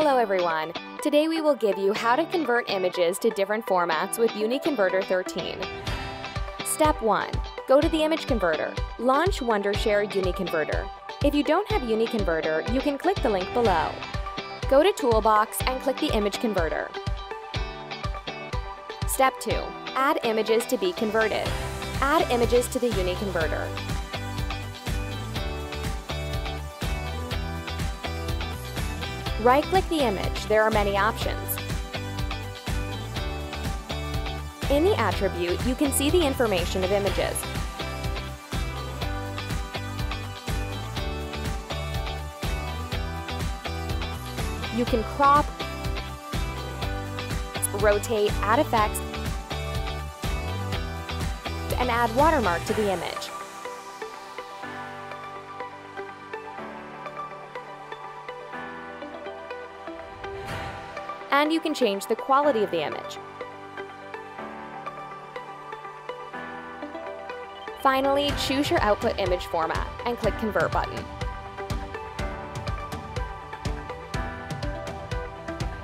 Hello everyone. Today we will give you how to convert images to different formats with UniConverter 13. Step 1. Go to the image converter. Launch Wondershare UniConverter. If you don't have UniConverter, you can click the link below. Go to Toolbox and click the image converter. Step 2. Add images to be converted. Add images to the UniConverter. Right-click the image. There are many options. In the attribute, you can see the information of images. You can crop, rotate, add effects, and add watermark to the image. And you can change the quality of the image. Finally, choose your output image format and click Convert button.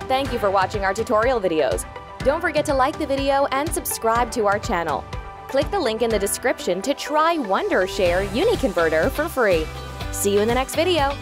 Thank you for watching our tutorial videos. Don't forget to like the video and subscribe to our channel. Click the link in the description to try Wondershare UniConverter for free. See you in the next video.